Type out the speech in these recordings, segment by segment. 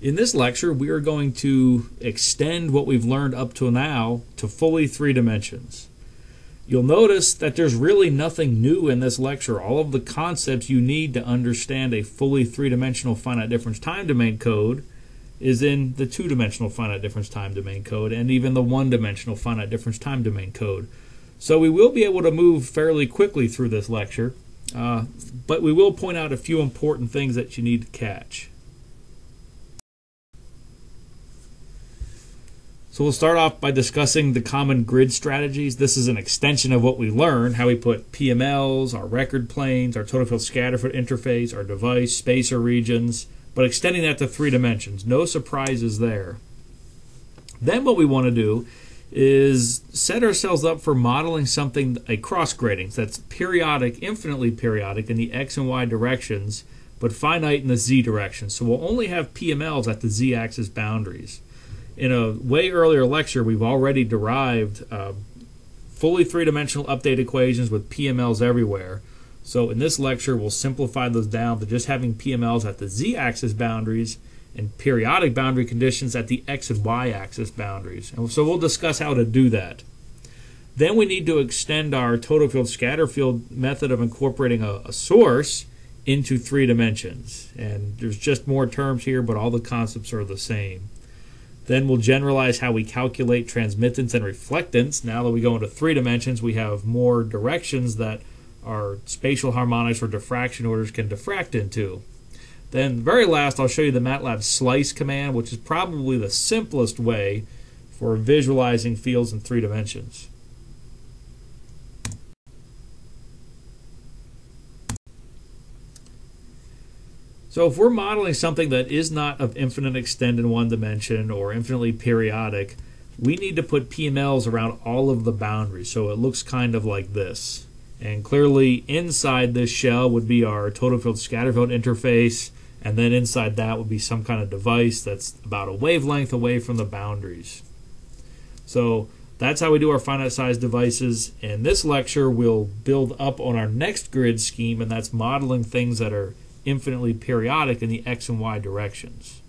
In this lecture, we are going to extend what we've learned up to now to fully three dimensions. You'll notice that there's really nothing new in this lecture. All of the concepts you need to understand a fully three-dimensional finite difference time domain code is in the two-dimensional finite difference time domain code and even the one-dimensional finite difference time domain code. So we will be able to move fairly quickly through this lecture, uh, but we will point out a few important things that you need to catch. So we'll start off by discussing the common grid strategies. This is an extension of what we learned, how we put PMLs, our record planes, our total field scatter field interface, our device, spacer regions, but extending that to three dimensions. No surprises there. Then what we want to do is set ourselves up for modeling something, a cross grating that's periodic, infinitely periodic in the x and y directions, but finite in the z direction. So we'll only have PMLs at the z axis boundaries in a way earlier lecture, we've already derived uh, fully three-dimensional update equations with PMLs everywhere. So in this lecture, we'll simplify those down to just having PMLs at the z-axis boundaries and periodic boundary conditions at the x and y-axis boundaries. And so we'll discuss how to do that. Then we need to extend our total field scatter field method of incorporating a, a source into three dimensions. And there's just more terms here, but all the concepts are the same. Then we'll generalize how we calculate transmittance and reflectance. Now that we go into three dimensions, we have more directions that our spatial harmonics or diffraction orders can diffract into. Then, very last, I'll show you the MATLAB slice command, which is probably the simplest way for visualizing fields in three dimensions. So if we're modeling something that is not of infinite extent in one dimension or infinitely periodic, we need to put PMLs around all of the boundaries. So it looks kind of like this. And clearly inside this shell would be our total field scatter field interface, and then inside that would be some kind of device that's about a wavelength away from the boundaries. So that's how we do our finite size devices. In this lecture, we'll build up on our next grid scheme, and that's modeling things that are infinitely periodic in the x and y directions.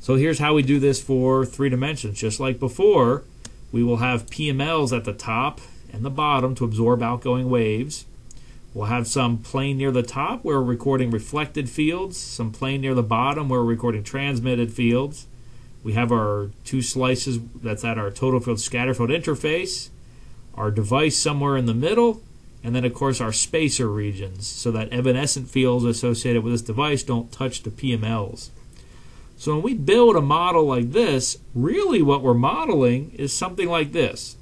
So here's how we do this for three dimensions. Just like before, we will have PMLs at the top and the bottom to absorb outgoing waves. We'll have some plane near the top where we're recording reflected fields, some plane near the bottom where we're recording transmitted fields. We have our two slices that's at our total field scatter field interface, our device somewhere in the middle, and then of course our spacer regions so that evanescent fields associated with this device don't touch the PMLs. So when we build a model like this, really what we're modeling is something like this.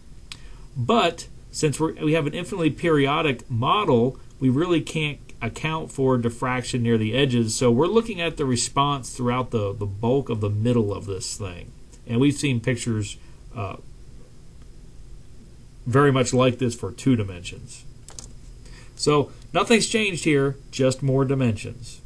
But since we have an infinitely periodic model, we really can't account for diffraction near the edges. So we're looking at the response throughout the, the bulk of the middle of this thing. And we've seen pictures uh, very much like this for two dimensions. So nothing's changed here, just more dimensions.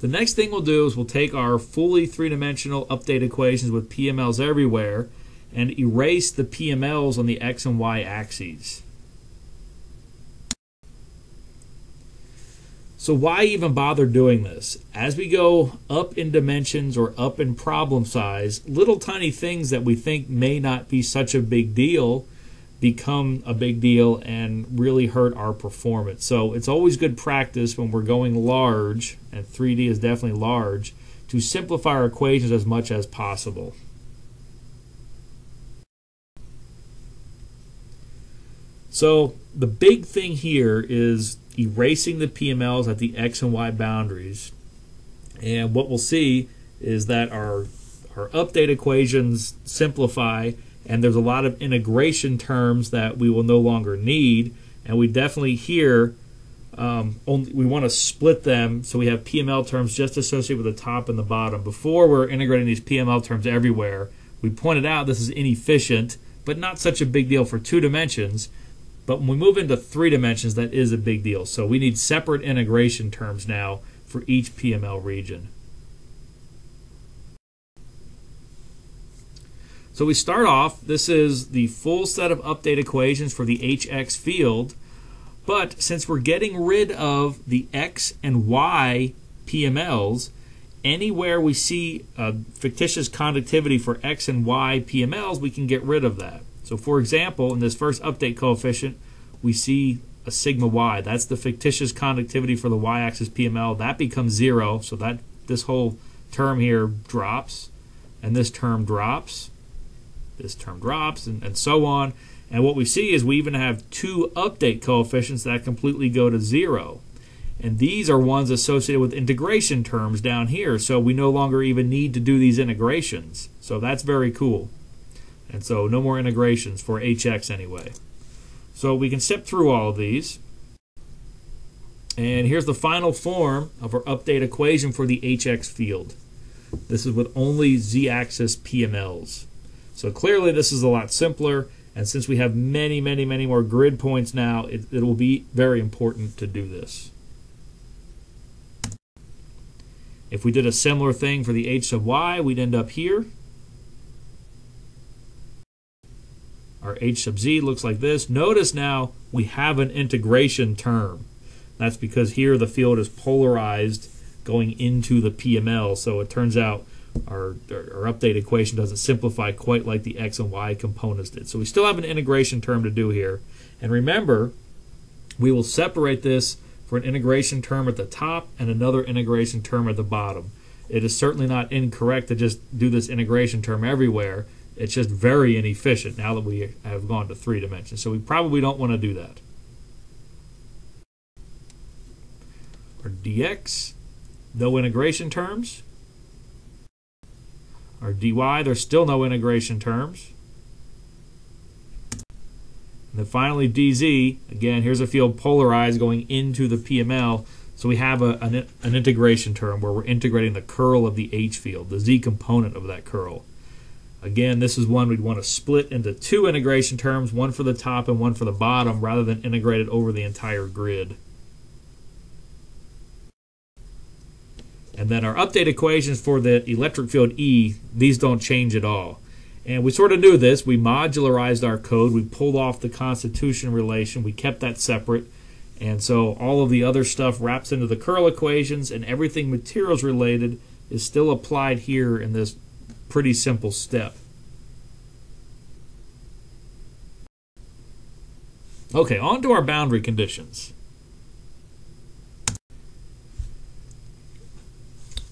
The next thing we'll do is we'll take our fully three-dimensional update equations with PMLs everywhere and erase the PMLs on the x and y axes. So why even bother doing this? As we go up in dimensions or up in problem size, little tiny things that we think may not be such a big deal become a big deal and really hurt our performance. So it's always good practice when we're going large, and 3D is definitely large, to simplify our equations as much as possible. So the big thing here is erasing the PMLs at the x and y boundaries. And what we'll see is that our, our update equations simplify and there's a lot of integration terms that we will no longer need and we definitely here um, only, we want to split them so we have PML terms just associated with the top and the bottom. Before we're integrating these PML terms everywhere, we pointed out this is inefficient, but not such a big deal for two dimensions. But when we move into three dimensions, that is a big deal. So we need separate integration terms now for each PML region. So we start off, this is the full set of update equations for the HX field. But since we're getting rid of the x and y PMLs, anywhere we see a fictitious conductivity for x and y PMLs, we can get rid of that. So for example, in this first update coefficient, we see a sigma y. That's the fictitious conductivity for the y-axis PML. That becomes zero, so that this whole term here drops, and this term drops, this term drops, and, and so on. And what we see is we even have two update coefficients that completely go to zero. And these are ones associated with integration terms down here, so we no longer even need to do these integrations. So that's very cool. And so no more integrations for hx anyway. So we can step through all of these. And here's the final form of our update equation for the hx field. This is with only z-axis PMLs. So clearly this is a lot simpler, and since we have many, many, many more grid points now, it, it will be very important to do this. If we did a similar thing for the h sub y, we'd end up here. Our h sub z looks like this. Notice now we have an integration term. That's because here the field is polarized going into the PML, so it turns out our, our update equation doesn't simplify quite like the x and y components did. So we still have an integration term to do here. And remember, we will separate this for an integration term at the top and another integration term at the bottom. It is certainly not incorrect to just do this integration term everywhere. It's just very inefficient now that we have gone to three dimensions. So we probably don't want to do that. Our dx, no integration terms. Our dy, there's still no integration terms. And then finally dz, again, here's a field polarized going into the PML. So we have a, an, an integration term where we're integrating the curl of the H field, the Z component of that curl. Again, this is one we'd want to split into two integration terms, one for the top and one for the bottom, rather than integrate it over the entire grid. And then our update equations for the electric field E, these don't change at all. And we sort of knew this. We modularized our code. We pulled off the constitutive relation. We kept that separate. And so all of the other stuff wraps into the curl equations, and everything materials related is still applied here in this pretty simple step. Okay, on to our boundary conditions.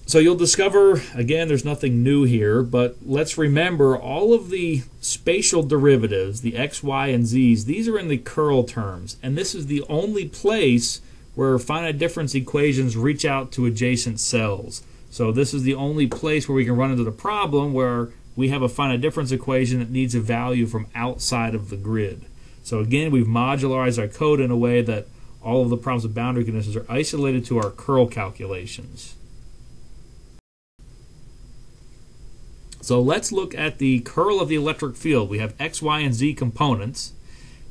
So you'll discover, again, there's nothing new here, but let's remember all of the spatial derivatives, the x, y, and z's, these are in the curl terms. And this is the only place where finite difference equations reach out to adjacent cells. So this is the only place where we can run into the problem where we have a finite difference equation that needs a value from outside of the grid. So again, we've modularized our code in a way that all of the problems of boundary conditions are isolated to our curl calculations. So let's look at the curl of the electric field. We have x, y, and z components.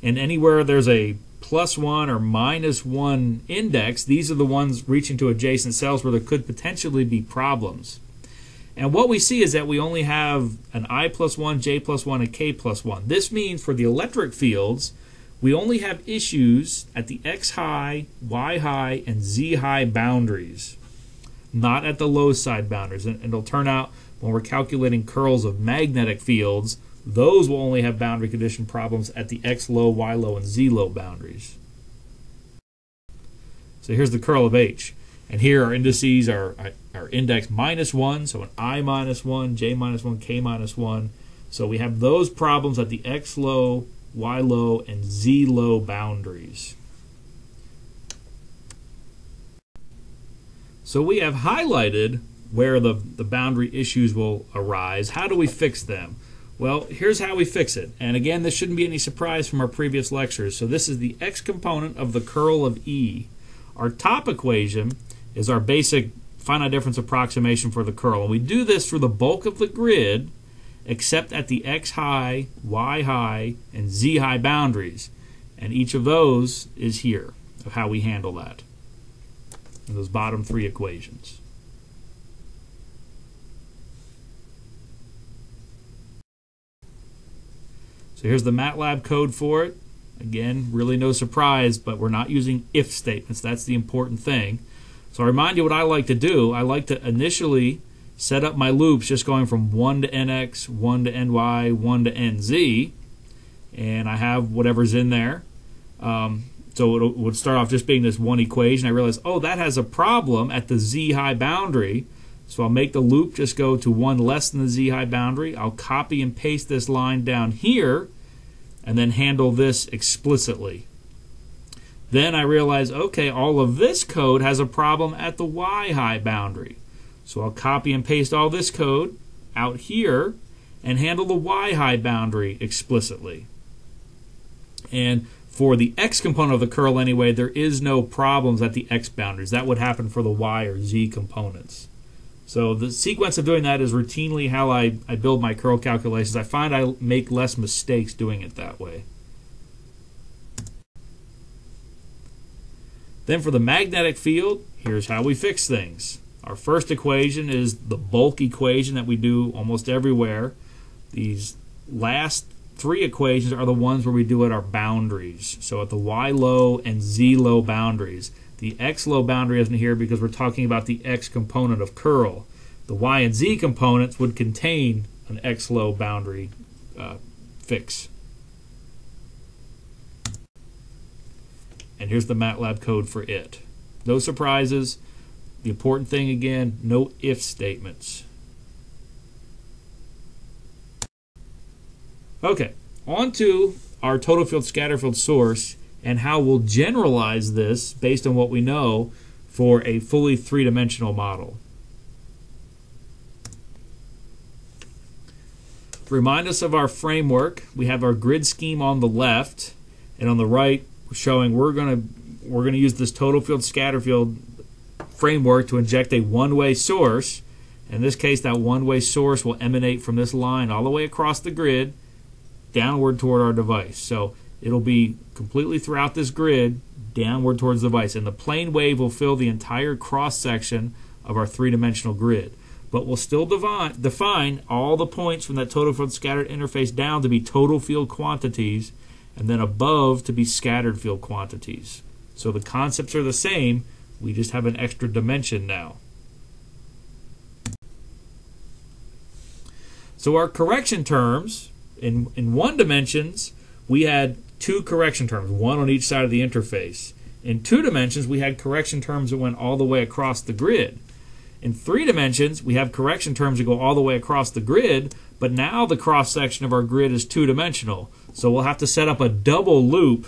And anywhere there's a plus 1 or minus 1 index, these are the ones reaching to adjacent cells where there could potentially be problems. And what we see is that we only have an i plus 1, j plus 1, and k plus 1. This means for the electric fields, we only have issues at the x high, y high, and z high boundaries, not at the low side boundaries. And it'll turn out when we're calculating curls of magnetic fields, those will only have boundary condition problems at the x low, y low, and z low boundaries. So here's the curl of H. And here our indices are, are index minus 1, so an i minus 1, j minus 1, k minus 1. So we have those problems at the x low, y low, and z low boundaries. So we have highlighted where the, the boundary issues will arise. How do we fix them? Well, here's how we fix it. And again, this shouldn't be any surprise from our previous lectures. So this is the x component of the curl of E. Our top equation is our basic finite difference approximation for the curl. And we do this for the bulk of the grid except at the x high, y high, and z high boundaries. And each of those is here of how we handle that. In those bottom three equations. So here's the MATLAB code for it. Again, really no surprise, but we're not using if statements. That's the important thing. So I remind you what I like to do. I like to initially set up my loops just going from 1 to nx, 1 to ny, 1 to nz, and I have whatever's in there. Um, so it would start off just being this one equation. I realize, oh, that has a problem at the z high boundary. So I'll make the loop just go to one less than the z high boundary. I'll copy and paste this line down here and then handle this explicitly. Then I realize, okay, all of this code has a problem at the y high boundary. So I'll copy and paste all this code out here and handle the y high boundary explicitly. And for the x component of the curl anyway, there is no problems at the x boundaries. That would happen for the y or z components. So the sequence of doing that is routinely how I, I build my curl calculations. I find I make less mistakes doing it that way. Then for the magnetic field, here's how we fix things. Our first equation is the bulk equation that we do almost everywhere. These last three equations are the ones where we do at our boundaries. So at the y low and z low boundaries. The x low boundary isn't here because we're talking about the x component of curl. The y and z components would contain an x low boundary uh, fix. And here's the MATLAB code for it. No surprises. The important thing again, no if statements. Okay, on to our total field scatter field source and how we'll generalize this based on what we know for a fully three-dimensional model. Remind us of our framework. We have our grid scheme on the left, and on the right, showing we're going to we're going to use this total field scatter field framework to inject a one-way source. In this case, that one-way source will emanate from this line all the way across the grid downward toward our device. So it'll be completely throughout this grid downward towards the device. And the plane wave will fill the entire cross section of our three-dimensional grid. But we'll still define, define all the points from that total field scattered interface down to be total field quantities and then above to be scattered field quantities. So the concepts are the same, we just have an extra dimension now. So our correction terms, in, in one dimensions, we had two correction terms, one on each side of the interface. In two dimensions, we had correction terms that went all the way across the grid. In three dimensions, we have correction terms that go all the way across the grid, but now the cross section of our grid is two dimensional. So we'll have to set up a double loop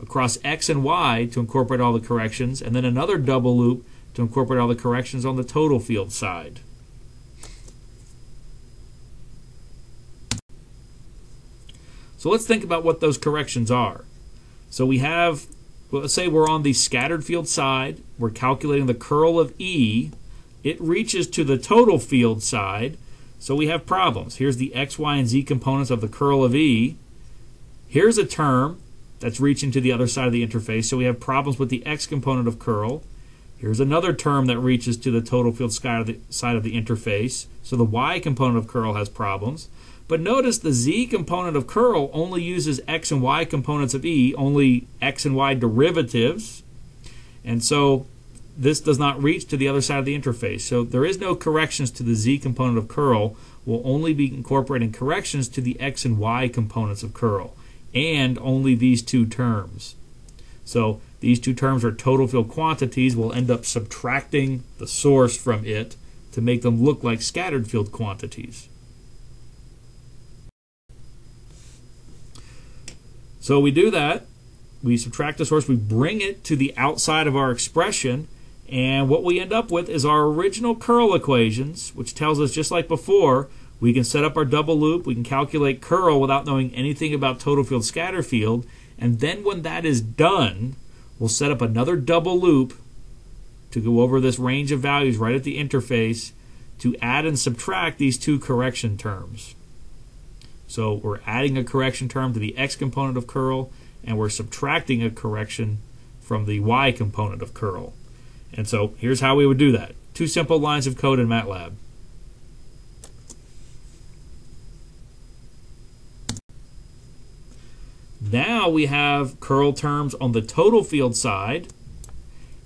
across X and Y to incorporate all the corrections, and then another double loop to incorporate all the corrections on the total field side. So let's think about what those corrections are. So we have, well, let's say we're on the scattered field side, we're calculating the curl of E, it reaches to the total field side, so we have problems. Here's the X, Y, and Z components of the curl of E. Here's a term that's reaching to the other side of the interface, so we have problems with the X component of curl. Here's another term that reaches to the total field side of the, side of the interface, so the Y component of curl has problems. But notice the z component of curl only uses x and y components of e, only x and y derivatives. And so this does not reach to the other side of the interface. So there is no corrections to the z component of curl. We'll only be incorporating corrections to the x and y components of curl, and only these two terms. So these two terms are total field quantities. We'll end up subtracting the source from it to make them look like scattered field quantities. So we do that. We subtract the source. We bring it to the outside of our expression. And what we end up with is our original curl equations, which tells us just like before, we can set up our double loop. We can calculate curl without knowing anything about total field scatter field. And then when that is done, we'll set up another double loop to go over this range of values right at the interface to add and subtract these two correction terms. So we're adding a correction term to the x component of curl, and we're subtracting a correction from the y component of curl. And so here's how we would do that. Two simple lines of code in MATLAB. Now we have curl terms on the total field side,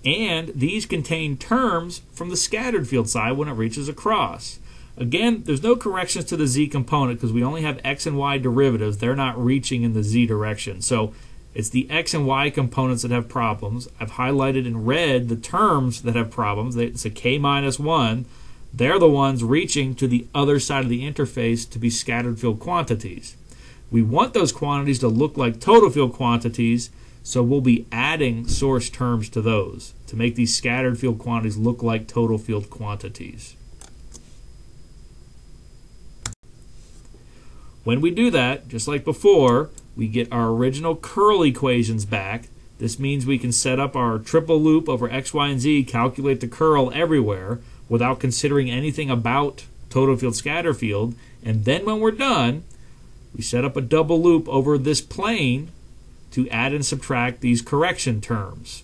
and these contain terms from the scattered field side when it reaches across. Again, there's no corrections to the z component because we only have x and y derivatives. They're not reaching in the z direction. So it's the x and y components that have problems. I've highlighted in red the terms that have problems. It's a k minus 1. They're the ones reaching to the other side of the interface to be scattered field quantities. We want those quantities to look like total field quantities, so we'll be adding source terms to those to make these scattered field quantities look like total field quantities. When we do that, just like before, we get our original curl equations back. This means we can set up our triple loop over x, y, and z, calculate the curl everywhere without considering anything about total field scatter field. And then when we're done, we set up a double loop over this plane to add and subtract these correction terms.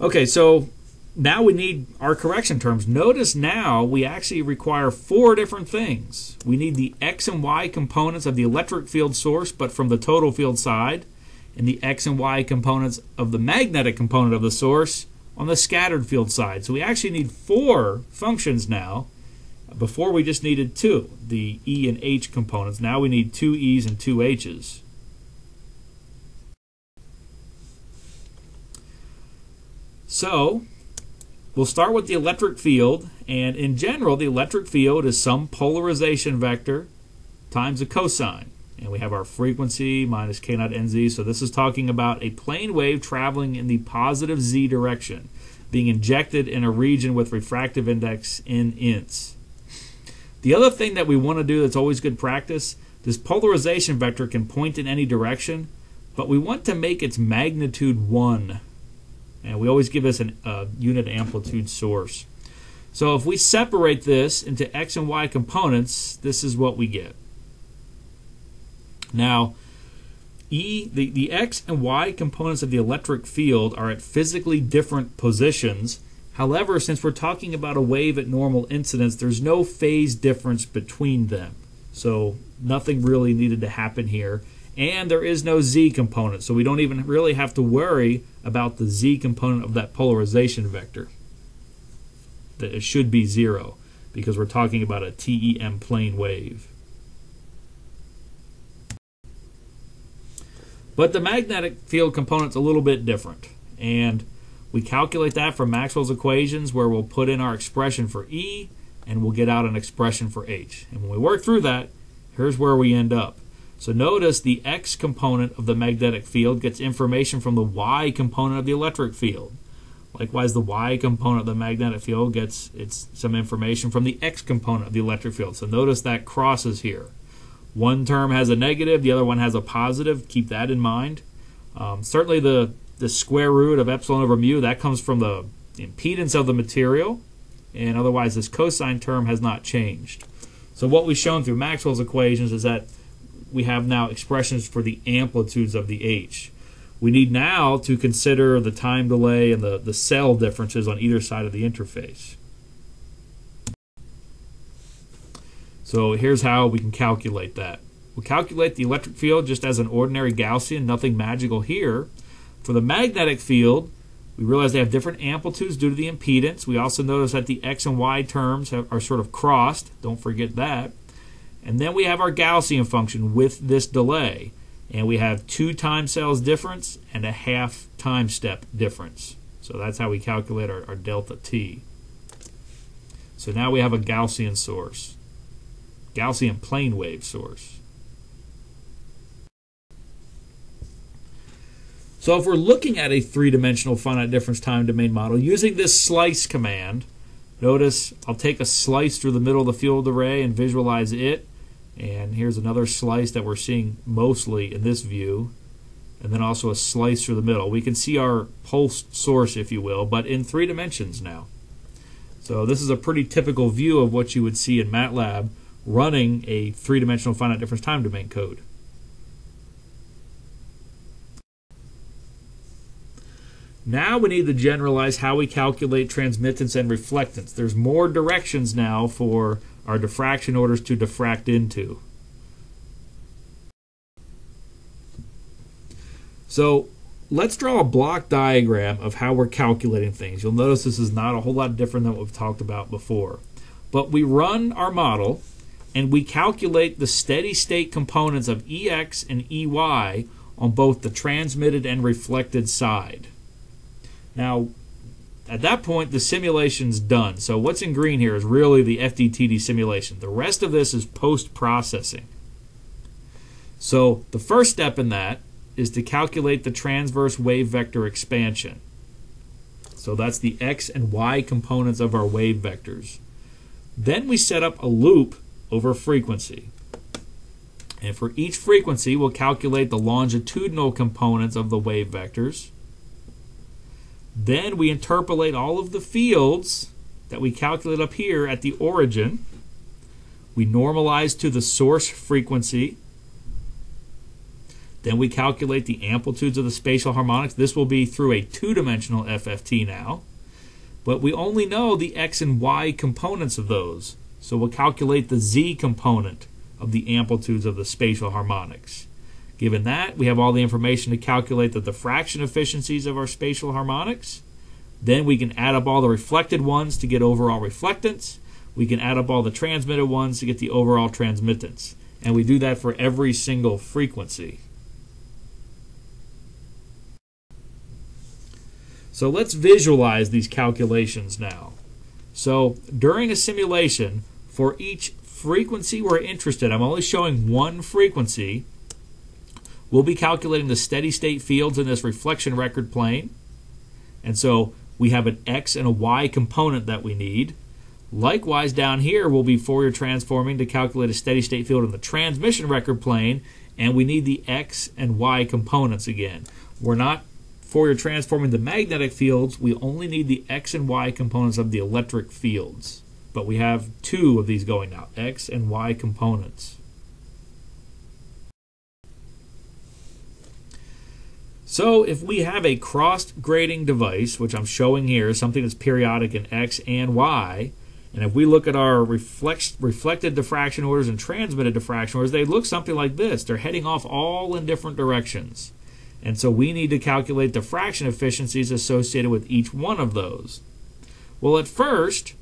Okay, so now we need our correction terms. Notice now we actually require four different things. We need the x and y components of the electric field source, but from the total field side, and the x and y components of the magnetic component of the source on the scattered field side. So we actually need four functions now. Before we just needed two, the e and h components. Now we need two e's and two h's. So we'll start with the electric field, and in general, the electric field is some polarization vector times a cosine. And we have our frequency minus k naught nz. So this is talking about a plane wave traveling in the positive z direction, being injected in a region with refractive index in ints. The other thing that we want to do that's always good practice, this polarization vector can point in any direction, but we want to make its magnitude 1 and we always give this a uh, unit amplitude source. So if we separate this into x and y components, this is what we get. Now, E, the, the x and y components of the electric field are at physically different positions. However, since we're talking about a wave at normal incidence, there's no phase difference between them. So nothing really needed to happen here and there is no z component, so we don't even really have to worry about the z component of that polarization vector. That it should be zero because we're talking about a TEM plane wave. But the magnetic field component's a little bit different, and we calculate that from Maxwell's equations where we'll put in our expression for E and we'll get out an expression for H. And when we work through that, here's where we end up. So notice the x component of the magnetic field gets information from the y component of the electric field. Likewise, the y component of the magnetic field gets its some information from the x component of the electric field. So notice that crosses here. One term has a negative, the other one has a positive. Keep that in mind. Um, certainly, the the square root of epsilon over mu that comes from the impedance of the material, and otherwise this cosine term has not changed. So what we've shown through Maxwell's equations is that we have now expressions for the amplitudes of the H. We need now to consider the time delay and the, the cell differences on either side of the interface. So here's how we can calculate that. We'll calculate the electric field just as an ordinary Gaussian, nothing magical here. For the magnetic field, we realize they have different amplitudes due to the impedance. We also notice that the x and y terms have, are sort of crossed. Don't forget that. And then we have our Gaussian function with this delay. And we have two time cells difference and a half time step difference. So that's how we calculate our, our delta t. So now we have a Gaussian source. Gaussian plane wave source. So if we're looking at a three-dimensional finite difference time domain model using this slice command, notice I'll take a slice through the middle of the field array and visualize it. And here's another slice that we're seeing mostly in this view. And then also a slice through the middle. We can see our pulse source, if you will, but in three dimensions now. So this is a pretty typical view of what you would see in MATLAB running a three-dimensional finite difference time domain code. Now we need to generalize how we calculate transmittance and reflectance. There's more directions now for our diffraction orders to diffract into. So let's draw a block diagram of how we're calculating things. You'll notice this is not a whole lot different than what we've talked about before. But we run our model and we calculate the steady state components of EX and EY on both the transmitted and reflected side. Now, at that point, the simulation's done. So what's in green here is really the FDTD simulation. The rest of this is post-processing. So the first step in that is to calculate the transverse wave vector expansion. So that's the x and y components of our wave vectors. Then we set up a loop over frequency. And for each frequency, we'll calculate the longitudinal components of the wave vectors. Then we interpolate all of the fields that we calculate up here at the origin. We normalize to the source frequency. Then we calculate the amplitudes of the spatial harmonics. This will be through a two-dimensional FFT now. But we only know the x and y components of those. So we'll calculate the z component of the amplitudes of the spatial harmonics. Given that, we have all the information to calculate the diffraction efficiencies of our spatial harmonics. Then we can add up all the reflected ones to get overall reflectance. We can add up all the transmitted ones to get the overall transmittance. And we do that for every single frequency. So let's visualize these calculations now. So during a simulation, for each frequency we're interested, I'm only showing one frequency, we'll be calculating the steady state fields in this reflection record plane. And so we have an x and a y component that we need. Likewise, down here, we'll be Fourier transforming to calculate a steady state field in the transmission record plane, and we need the x and y components again. We're not Fourier transforming the magnetic fields, we only need the x and y components of the electric fields. But we have two of these going now, x and y components. So if we have a cross grating device, which I'm showing here, something that's periodic in x and y, and if we look at our reflect, reflected diffraction orders and transmitted diffraction orders, they look something like this. They're heading off all in different directions. And so we need to calculate the diffraction efficiencies associated with each one of those. Well, at first,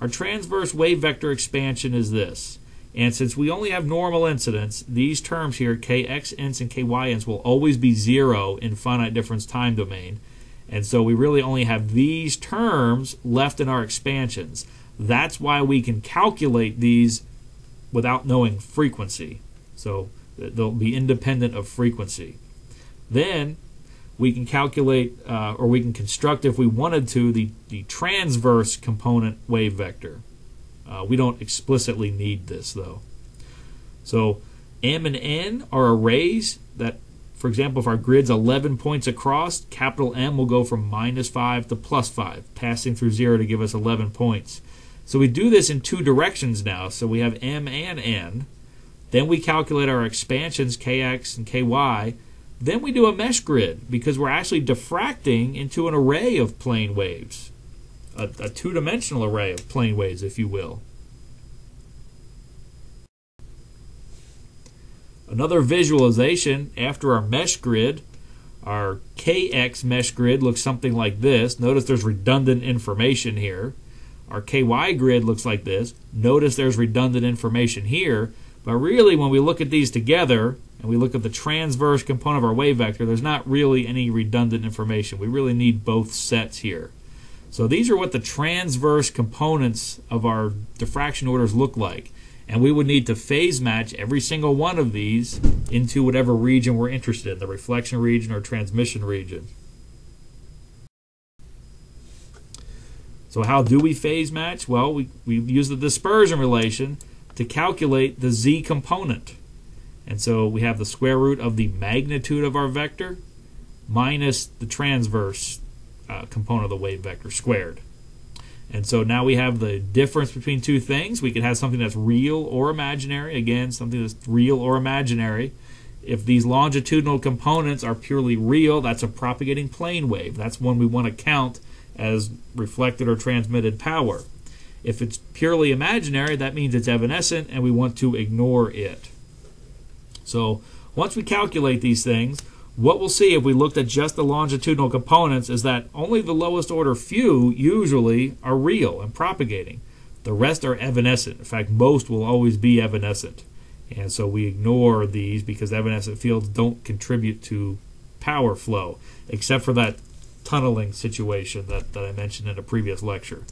our transverse wave vector expansion is this. And since we only have normal incidence, these terms here, kx ints and ky ints, will always be zero in finite difference time domain. And so we really only have these terms left in our expansions. That's why we can calculate these without knowing frequency. So they'll be independent of frequency. Then we can calculate uh, or we can construct, if we wanted to, the, the transverse component wave vector. Uh, we don't explicitly need this though. So M and N are arrays that, for example, if our grid's 11 points across, capital M will go from minus 5 to plus 5, passing through 0 to give us 11 points. So we do this in two directions now. So we have M and N. Then we calculate our expansions, Kx and Ky, then we do a mesh grid because we're actually diffracting into an array of plane waves, a, a two dimensional array of plane waves, if you will. Another visualization after our mesh grid, our KX mesh grid looks something like this. Notice there's redundant information here. Our KY grid looks like this. Notice there's redundant information here. But really, when we look at these together, and we look at the transverse component of our wave vector, there's not really any redundant information. We really need both sets here. So these are what the transverse components of our diffraction orders look like. And we would need to phase match every single one of these into whatever region we're interested in, the reflection region or transmission region. So how do we phase match? Well, we, we use the dispersion relation to calculate the z component. And so we have the square root of the magnitude of our vector minus the transverse uh, component of the wave vector squared. And so now we have the difference between two things. We could have something that's real or imaginary. Again, something that's real or imaginary If these longitudinal components are purely real, that's a propagating plane wave. That's one we want to count as reflected or transmitted power. If it's purely imaginary, that means it's evanescent and we want to ignore it. So once we calculate these things, what we'll see if we looked at just the longitudinal components is that only the lowest order few usually are real and propagating. The rest are evanescent. In fact, most will always be evanescent. And so we ignore these because evanescent fields don't contribute to power flow, except for that tunneling situation that, that I mentioned in a previous lecture.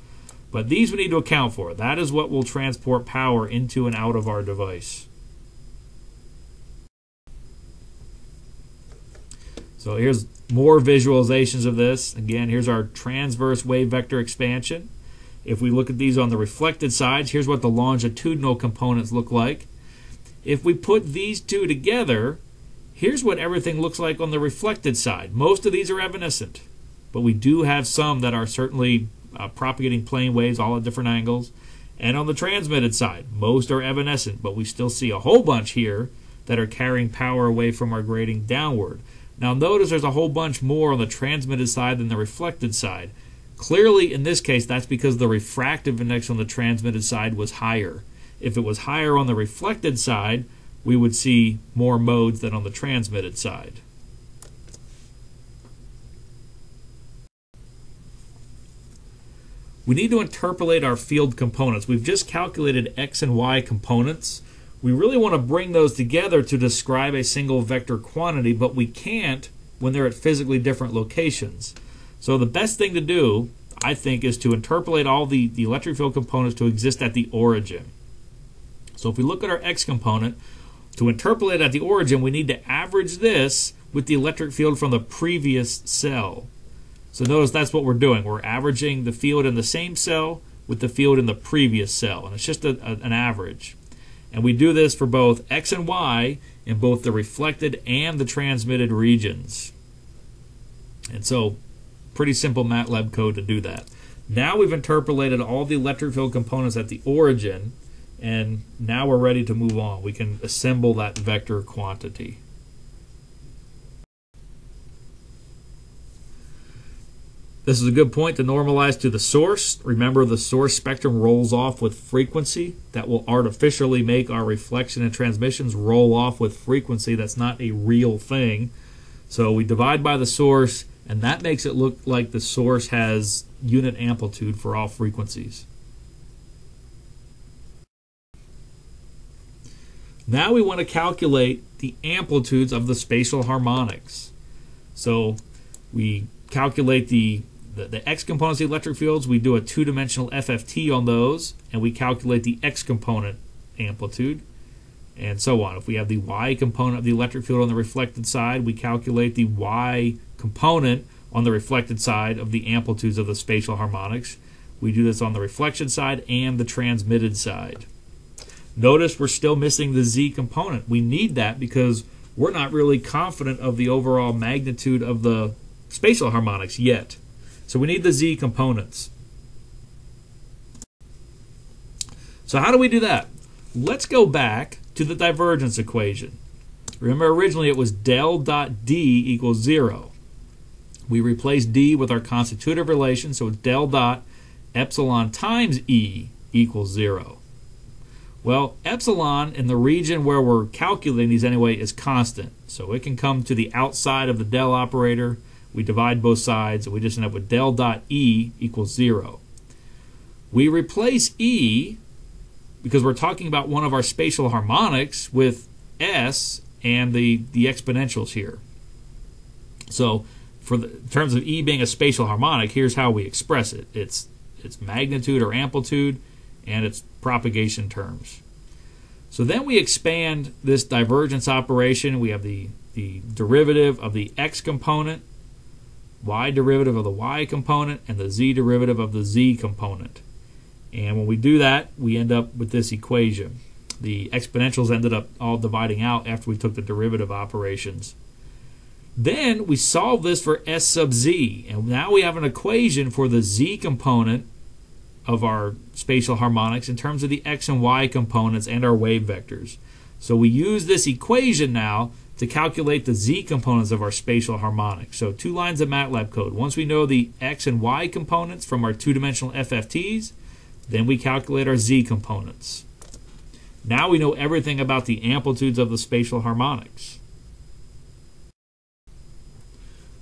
But these we need to account for. That is what will transport power into and out of our device. So here's more visualizations of this. Again, here's our transverse wave vector expansion. If we look at these on the reflected sides, here's what the longitudinal components look like. If we put these two together, here's what everything looks like on the reflected side. Most of these are evanescent, but we do have some that are certainly uh, propagating plane waves all at different angles. And on the transmitted side, most are evanescent, but we still see a whole bunch here that are carrying power away from our grating downward. Now notice there's a whole bunch more on the transmitted side than the reflected side. Clearly, in this case, that's because the refractive index on the transmitted side was higher. If it was higher on the reflected side, we would see more modes than on the transmitted side. We need to interpolate our field components. We've just calculated x and y components we really want to bring those together to describe a single vector quantity, but we can't when they're at physically different locations. So the best thing to do, I think, is to interpolate all the, the electric field components to exist at the origin. So if we look at our x component, to interpolate at the origin, we need to average this with the electric field from the previous cell. So notice that's what we're doing. We're averaging the field in the same cell with the field in the previous cell, and it's just a, a, an average. And we do this for both X and Y in both the reflected and the transmitted regions. And so, pretty simple MATLAB code to do that. Now we've interpolated all the electric field components at the origin, and now we're ready to move on. We can assemble that vector quantity. This is a good point to normalize to the source. Remember, the source spectrum rolls off with frequency. That will artificially make our reflection and transmissions roll off with frequency. That's not a real thing. So we divide by the source, and that makes it look like the source has unit amplitude for all frequencies. Now we want to calculate the amplitudes of the spatial harmonics. So we calculate the the, the x components of the electric fields, we do a two-dimensional FFT on those, and we calculate the x component amplitude, and so on. If we have the y component of the electric field on the reflected side, we calculate the y component on the reflected side of the amplitudes of the spatial harmonics. We do this on the reflection side and the transmitted side. Notice we're still missing the z component. We need that because we're not really confident of the overall magnitude of the spatial harmonics yet. So we need the z components. So how do we do that? Let's go back to the divergence equation. Remember originally it was del dot d equals 0. We replace d with our constitutive relation, so it's del dot epsilon times e equals 0. Well, epsilon in the region where we're calculating these anyway is constant. So it can come to the outside of the del operator we divide both sides, and we just end up with del dot E equals 0. We replace E, because we're talking about one of our spatial harmonics, with S and the, the exponentials here. So for the in terms of E being a spatial harmonic, here's how we express it. It's its magnitude or amplitude and its propagation terms. So then we expand this divergence operation. We have the, the derivative of the x component y derivative of the y component and the z derivative of the z component. And when we do that, we end up with this equation. The exponentials ended up all dividing out after we took the derivative operations. Then we solve this for s sub z, and now we have an equation for the z component of our spatial harmonics in terms of the x and y components and our wave vectors. So we use this equation now to calculate the z components of our spatial harmonic. So two lines of MATLAB code. Once we know the x and y components from our two-dimensional FFTs, then we calculate our z components. Now we know everything about the amplitudes of the spatial harmonics.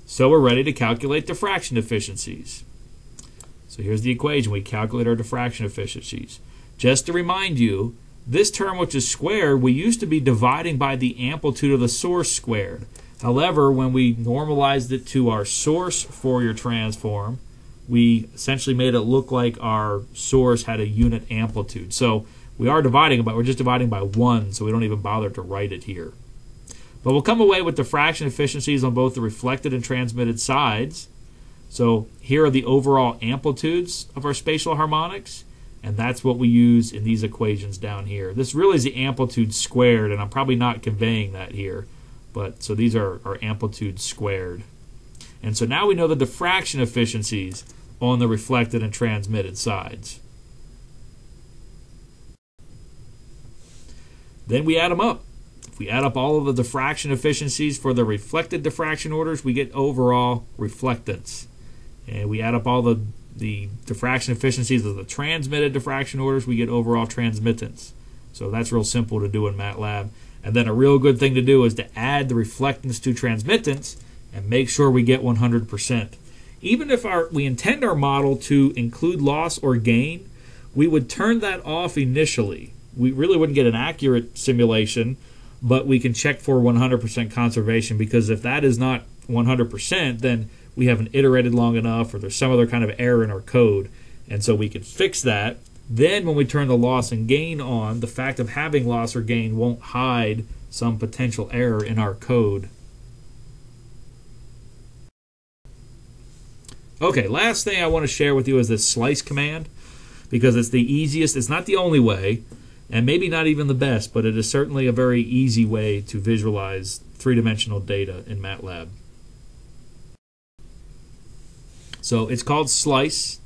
So we're ready to calculate diffraction efficiencies. So here's the equation. We calculate our diffraction efficiencies. Just to remind you, this term, which is squared, we used to be dividing by the amplitude of the source squared. However, when we normalized it to our source Fourier transform, we essentially made it look like our source had a unit amplitude. So we are dividing, but we're just dividing by 1, so we don't even bother to write it here. But we'll come away with diffraction efficiencies on both the reflected and transmitted sides. So here are the overall amplitudes of our spatial harmonics. And that's what we use in these equations down here. This really is the amplitude squared, and I'm probably not conveying that here. But so these are our amplitude squared. And so now we know the diffraction efficiencies on the reflected and transmitted sides. Then we add them up. If we add up all of the diffraction efficiencies for the reflected diffraction orders, we get overall reflectance. And we add up all the the diffraction efficiencies of the transmitted diffraction orders, we get overall transmittance. So that's real simple to do in MATLAB. And then a real good thing to do is to add the reflectance to transmittance and make sure we get 100%. Even if our, we intend our model to include loss or gain, we would turn that off initially. We really wouldn't get an accurate simulation, but we can check for 100% conservation because if that is not 100%, then we haven't iterated long enough or there's some other kind of error in our code. And so we can fix that. Then when we turn the loss and gain on, the fact of having loss or gain won't hide some potential error in our code. Okay, last thing I want to share with you is this slice command because it's the easiest, it's not the only way, and maybe not even the best, but it is certainly a very easy way to visualize three-dimensional data in MATLAB. So it's called Slice.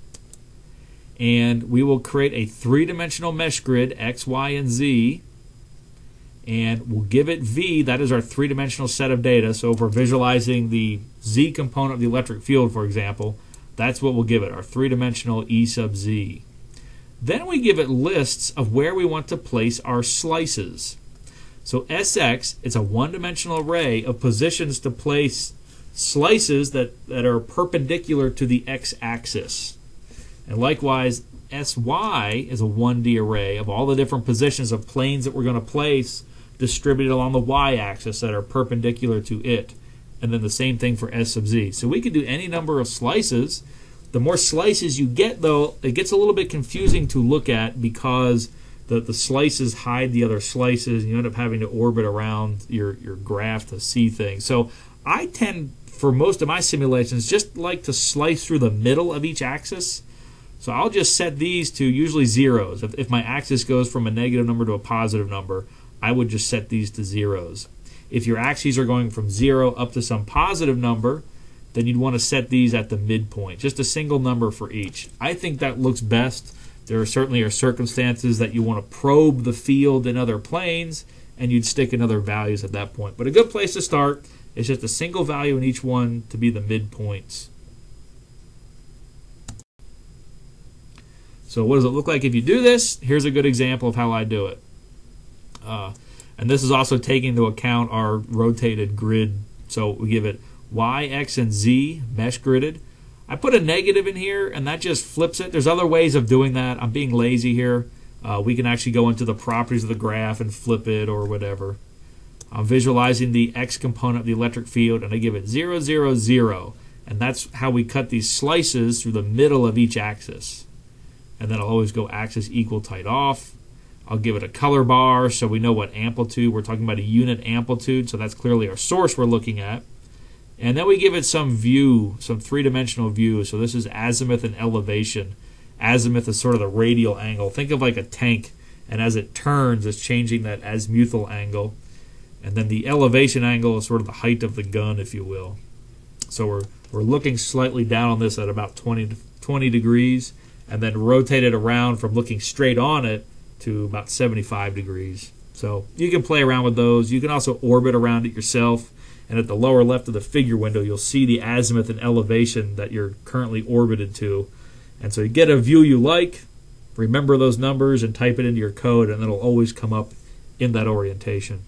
And we will create a three dimensional mesh grid, X, Y, and Z. And we'll give it V, that is our three dimensional set of data. So if we're visualizing the Z component of the electric field, for example, that's what we'll give it, our three dimensional E sub Z. Then we give it lists of where we want to place our slices. So SX is a one dimensional array of positions to place slices that, that are perpendicular to the x-axis. And likewise, SY is a 1D array of all the different positions of planes that we're going to place distributed along the y-axis that are perpendicular to it. And then the same thing for S sub z. So we could do any number of slices. The more slices you get, though, it gets a little bit confusing to look at because the, the slices hide the other slices, and you end up having to orbit around your, your graph to see things. So I tend for most of my simulations, just like to slice through the middle of each axis. So I'll just set these to usually zeros. If, if my axis goes from a negative number to a positive number, I would just set these to zeros. If your axes are going from zero up to some positive number, then you'd want to set these at the midpoint, just a single number for each. I think that looks best. There are certainly are circumstances that you want to probe the field in other planes, and you'd stick in other values at that point. But a good place to start it's just a single value in each one to be the midpoints. So what does it look like if you do this? Here's a good example of how I do it. Uh, and this is also taking into account our rotated grid. So we give it y, x, and z mesh gridded. I put a negative in here, and that just flips it. There's other ways of doing that. I'm being lazy here. Uh, we can actually go into the properties of the graph and flip it or whatever. I'm visualizing the x component of the electric field and I give it 0, 0, 0. And that's how we cut these slices through the middle of each axis. And then I'll always go axis equal tight off. I'll give it a color bar so we know what amplitude. We're talking about a unit amplitude, so that's clearly our source we're looking at. And then we give it some view, some three-dimensional view. So this is azimuth and elevation. Azimuth is sort of the radial angle. Think of like a tank, and as it turns, it's changing that azimuthal angle. And then the elevation angle is sort of the height of the gun, if you will. So we're, we're looking slightly down on this at about 20, 20 degrees, and then rotate it around from looking straight on it to about 75 degrees. So you can play around with those. You can also orbit around it yourself. And at the lower left of the figure window, you'll see the azimuth and elevation that you're currently orbited to. And so you get a view you like, remember those numbers and type it into your code, and it'll always come up in that orientation.